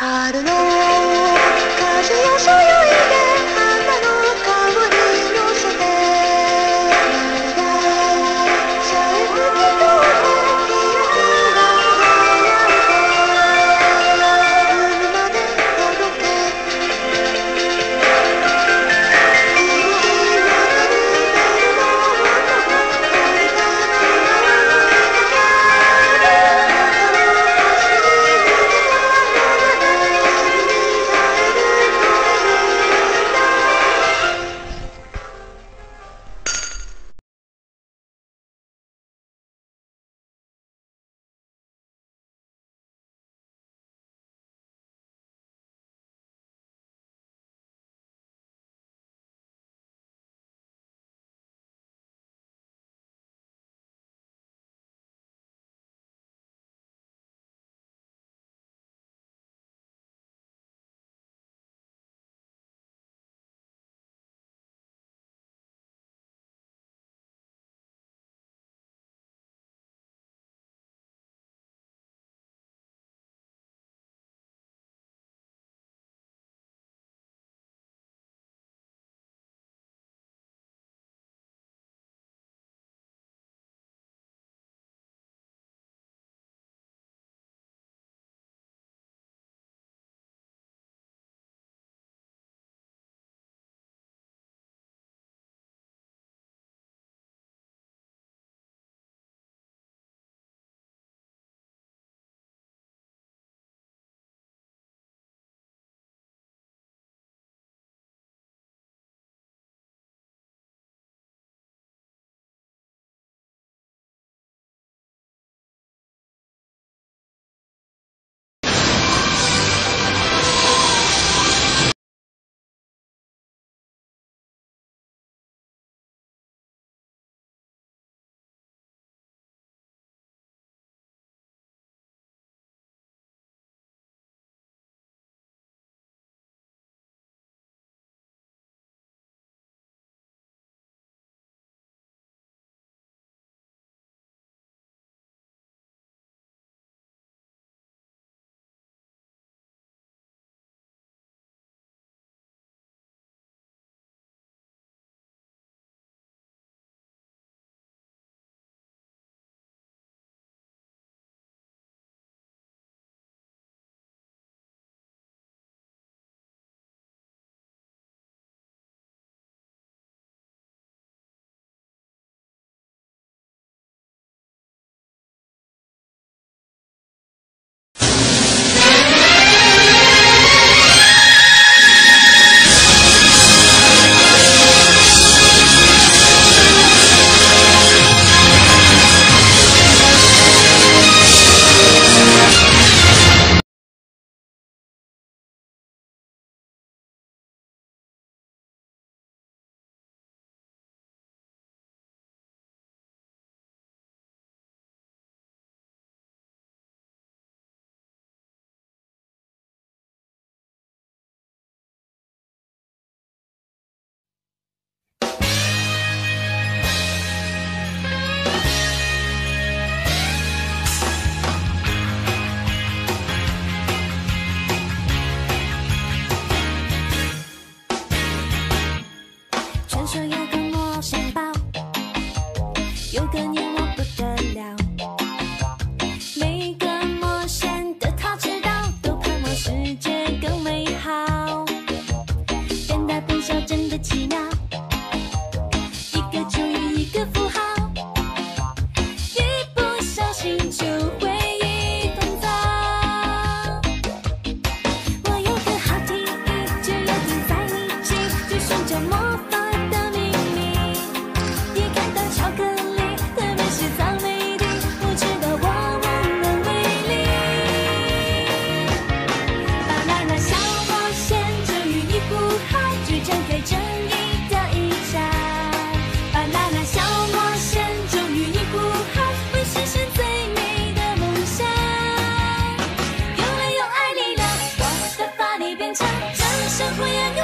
I don't know.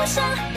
受伤。